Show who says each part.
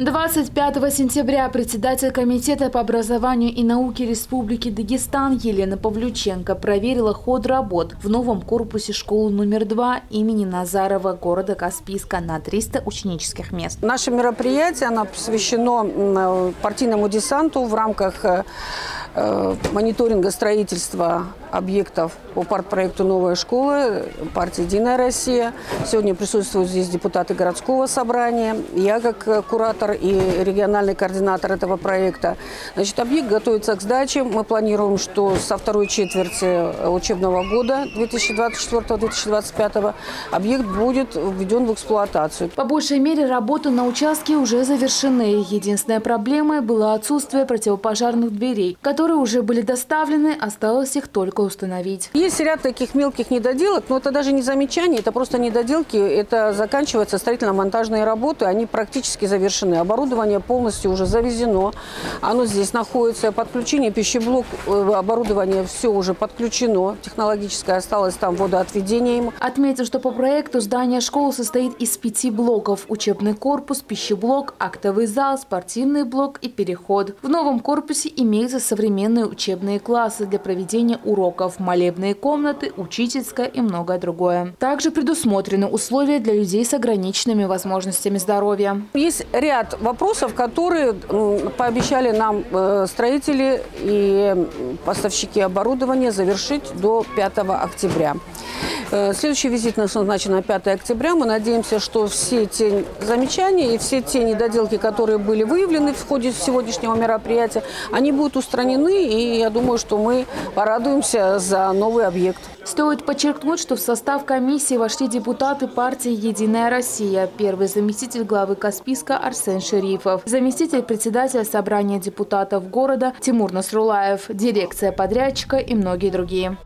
Speaker 1: 25 сентября председатель Комитета по образованию и науке Республики Дагестан Елена Павлюченко проверила ход работ в новом корпусе школы номер 2 имени Назарова города Каспийска на 300 ученических мест.
Speaker 2: Наше мероприятие оно посвящено партийному десанту в рамках э, э, мониторинга строительства объектов по партпроекту «Новая школа» партии «Единая Россия». Сегодня присутствуют здесь депутаты городского собрания, я как куратор и региональный координатор этого проекта. Значит, объект готовится к сдаче. Мы планируем, что со второй четверти учебного года 2024-2025 объект будет введен в эксплуатацию.
Speaker 1: По большей мере работы на участке уже завершены. Единственная проблема была отсутствие противопожарных дверей, которые уже были доставлены, осталось их только установить.
Speaker 2: Есть ряд таких мелких недоделок, но это даже не замечание, это просто недоделки. Это заканчиваются строительно-монтажные работы, они практически завершены. Оборудование полностью уже завезено, оно здесь находится. Подключение пищеблок, э, оборудование все уже подключено. Технологическое осталось там водоотведение им.
Speaker 1: Отметим, что по проекту здание школы состоит из пяти блоков. Учебный корпус, пищеблок, актовый зал, спортивный блок и переход. В новом корпусе имеются современные учебные классы для проведения уроков молебные комнаты, учительская и многое другое. Также предусмотрены условия для людей с ограниченными возможностями здоровья.
Speaker 2: Есть ряд вопросов, которые пообещали нам э, строители и поставщики оборудования завершить до 5 октября. Э, следующий визит назначен на 5 октября. Мы надеемся, что все те замечания и все те недоделки, которые были выявлены в ходе сегодняшнего мероприятия, они будут устранены. И я думаю, что мы порадуемся за новый объект.
Speaker 1: Стоит подчеркнуть, что в состав комиссии вошли депутаты партии «Единая Россия», первый заместитель главы Каспийска Арсен Шерифов, заместитель председателя собрания депутатов города Тимур Насрулаев, дирекция подрядчика и многие другие.